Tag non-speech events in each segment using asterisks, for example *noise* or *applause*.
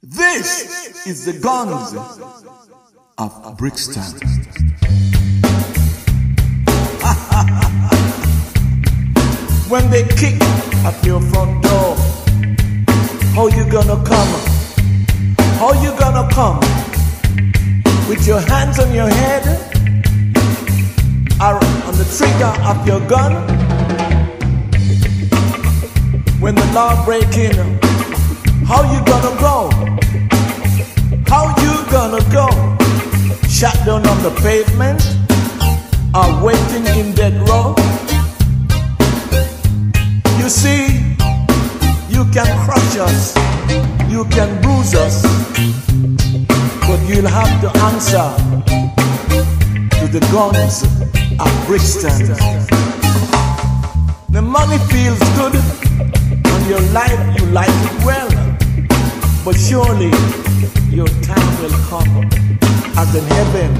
This is the guns of Brixton. *laughs* when they kick at your front door, how you gonna come? How you gonna come? With your hands on your head or on the trigger of your gun? When the law break in, how you gonna go? How you gonna go? Shot down on the pavement or waiting in dead row? You see, you can crush us, you can bruise us, but you'll have to answer to the guns of Brixton. The money feels good, and your life you like it well, but surely your time will come as in heaven,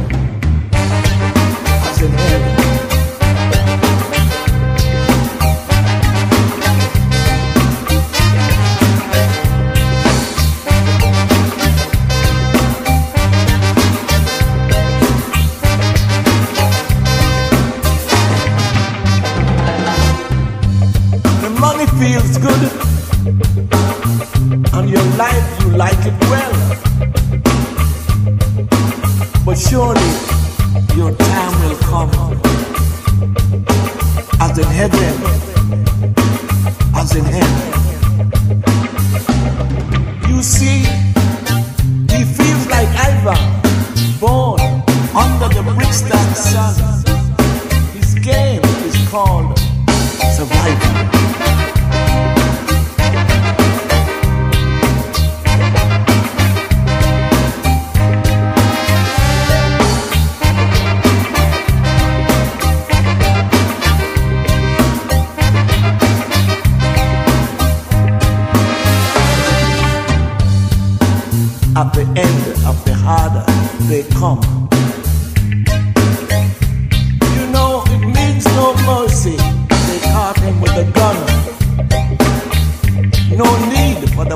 as in heaven. The money feels good, and your life you like it well. But surely your time will come, as in heaven, as in heaven. You see, he feels like Ivan, born under the Brixton sun. At the end of the harder they come. You know it means no mercy. They caught him with a gun. No need for the